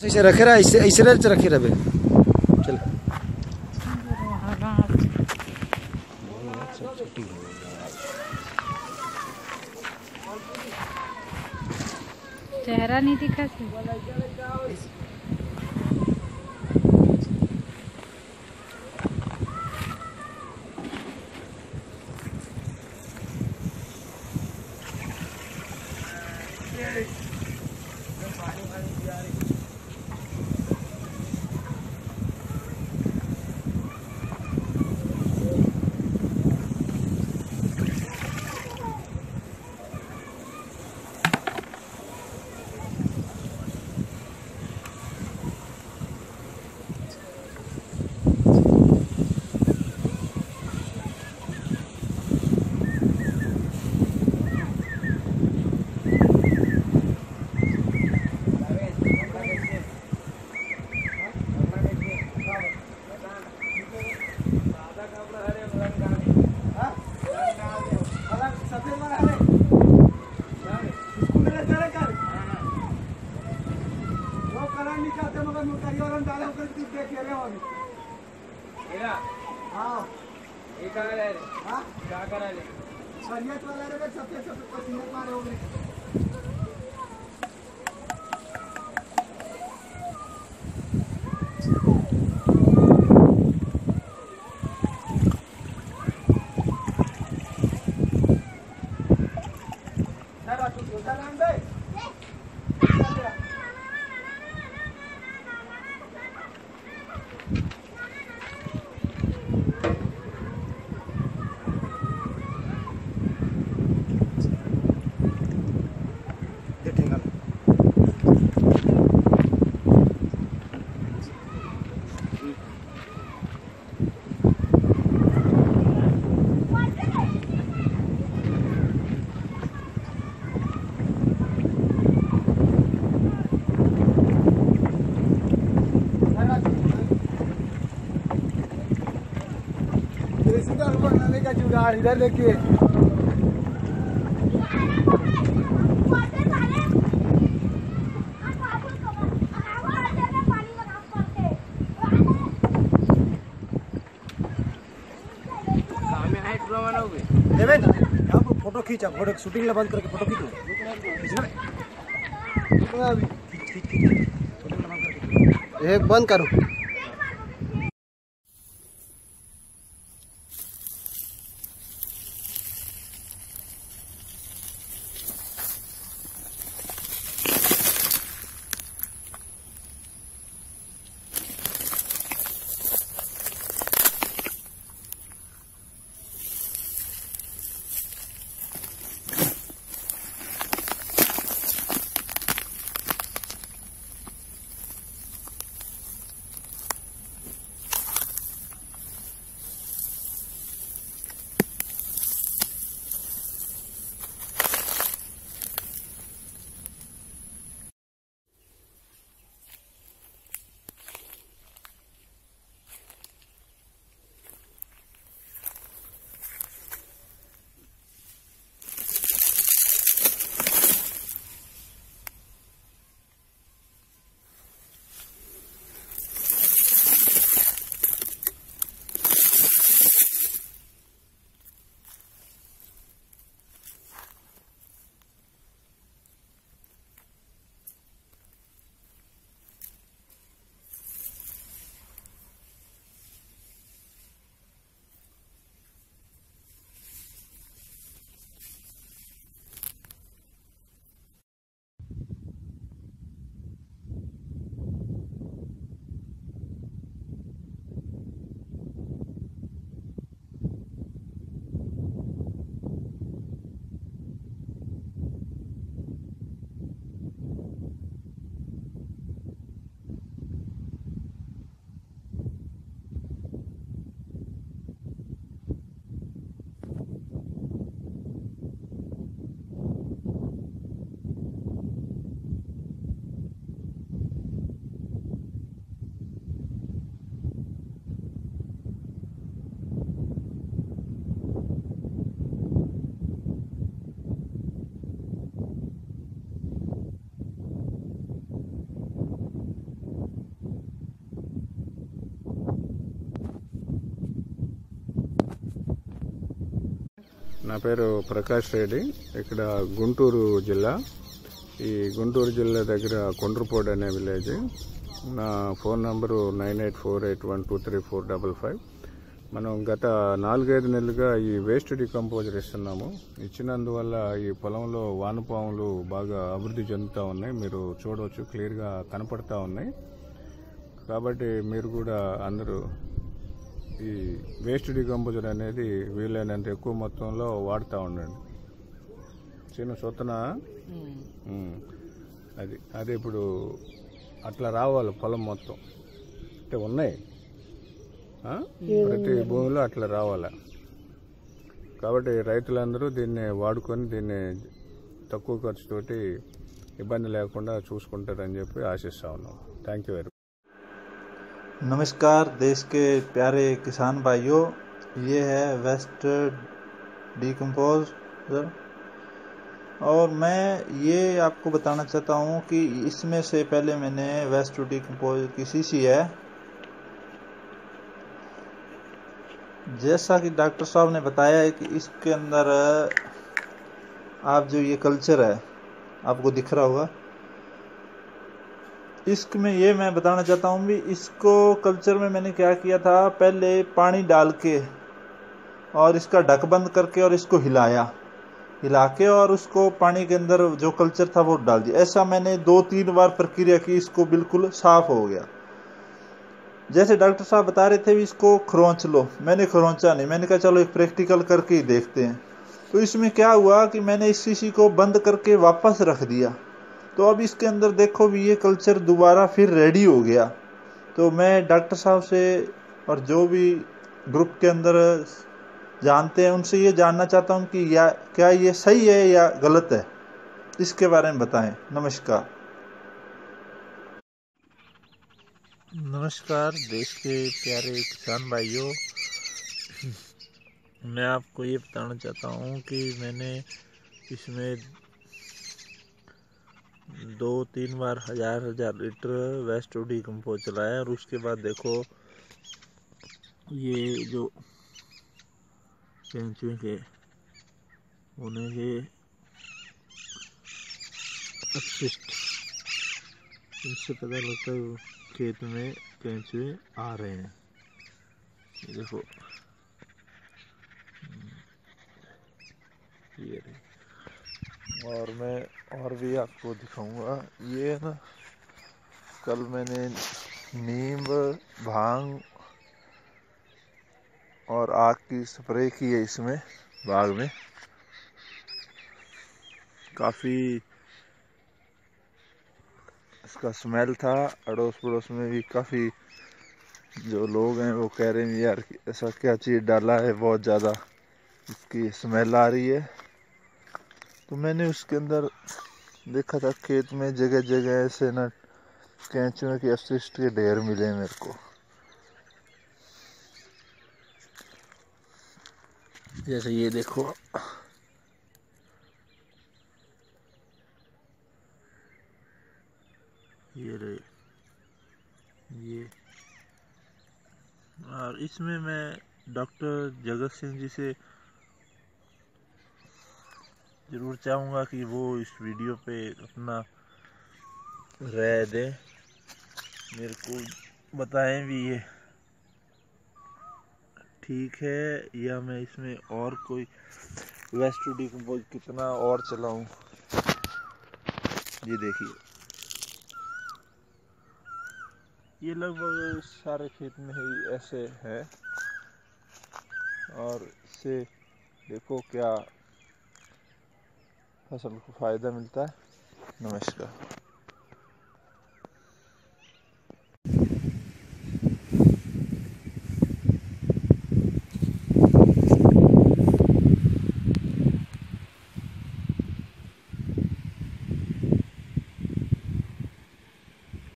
ऐसे रखे रहा ऐसे ऐसे रखे रहे चल। चेहरा नहीं दिखा से देखेंगे का जुगाड़ इधर देखिए। देवे यहाँ पर फ़ोटो खींचा फ़ोटो शूटिंग ला बंद करके फ़ोटो खींच। लो खींचना है? నా పేరు ప్రకాష్ రెడ్డి. ఇక్కడ గుంటూరు జిల్లా. ఈ గుంటూరు జిల్లా దగ్గర కొండ్రపోడ్ అనే విలేజ్. నా phone number nine eight four eight one two three four double five. మనం గత నాలుగైదు నెలలుగా ఈ వేస్ట్ డికంపోజర్ ఇస్తున్నాము. ఇచ్చినందువల్ల ఈ పొలంలో వానపాములు బాగా అభివృద్ధి చెందుతూ ఉన్నాయి. మీరు చూడవచ్చు క్లియర్గా కనపడతా ఉన్నాయి. కాబట్టి మీరు కూడా అందరూ ఈ వేస్ట్ డికంపోజర్ అనేది వీలైనంత ఎక్కువ మొత్తంలో వాడుతూ ఉండండి. చిన్న సొత్తన? ఉమ్, అది అది ఇప్పుడు అట్లా రావాలి పొలం మొత్తం. అంటే ఉన్నాయి. ఆ? ప్రతి భూమిలో అట్లా రావాలి? కాబట్టి రైతులందరూ దీన్ని వాడుకొని దీన్ని తక్కువ ఖర్చుతోటి ఇబ్బంది లేకుండా చూసుకుంటారని చెప్పి ఆశిస్తా ఉన్నాం. థ్యాంక్ యూ వెరీ नमस्कार, देश के प्यारे किसान भाइयों, ये है वेस्ट डिकम्पोजर और मैं ये आपको बताना चाहता हूँ कि इसमें से पहले मैंने वेस्ट डिकम्पोजर की शीशी है। जैसा कि डॉक्टर साहब ने बताया है कि इसके अंदर आप जो ये कल्चर है, आपको दिख रहा होगा। इसमें ये मैं बताना चाहता हूँ भी इसको कल्चर में मैंने क्या किया था? पहले पानी डाल के और इसका ढक बंद करके और इसको हिलाया। हिला के और उसको पानी के अंदर जो कल्चर था वो डाल दिया। ऐसा मैंने दो तीन बार प्रक्रिया की, इसको बिल्कुल साफ़ हो गया। जैसे डॉक्टर साहब बता रहे थे भी इसको खरोंच लो। मैंने खरोंचा नहीं। मैंने कहा, चलो एक प्रैक्टिकल करके ही देखते हैं। तो इसमें क्या हुआ कि मैंने इस शीशी को बंद करके वापस रख दिया। तो अब इसके अंदर देखो भी ये कल्चर दोबारा फिर रेडी हो गया। तो मैं डॉक्टर साहब से और जो भी ग्रुप के अंदर जानते हैं, उनसे ये जानना चाहता हूँ कि या, क्या ये सही है या गलत है। इसके बारे में बताएँ। नमस्कार। नमस्कार, देश के प्यारे किसान भाइयों। मैं आपको ये बताना चाहता हूँ कि मैंने इसमें दो तीन बार हज़ार हज़ार लीटर वेस्ट डिकम्पोज चलाया और उसके बाद देखो, ये जो कैंचुए के, उन्हें ये अपशिष्ट इनसे पता लगता है खेत में कैंचुए आ रहे हैं। देखो ये रही और मैं और भी आपको दिखाऊँगा। ये ना, कल मैंने नीम भाँग और आग की स्प्रे की है इसमें, बाग में। काफ़ी इसका स्मेल था अड़ोस पड़ोस में भी काफ़ी जो लोग हैं वो कह रहे हैं, यार, ऐसा क्या चीज़ डाला है, बहुत ज़्यादा इसकी स्मेल आ रही है। तो मैंने उसके अंदर देखा था खेत में जगह जगह ऐसे ना कैंचुए के अपशिष्ट के ढेर मिले मेरे को। जैसे ये देखो। ये रहे ये। और इसमें मैं डॉक्टर जगत सिंह जी से ज़रूर चाहूँगा कि वो इस वीडियो पे अपना राय दें। मेरे को बताएँ भी ये। ठीक है, या मैं इसमें और कोई वेस्ट डिकम्पोज कितना और चलाऊं? ये देखिए। ये लगभग सारे खेत में ही ऐसे है। और इससे देखो क्या फ़सल को फ़ायदा मिलता है। नमस्कार।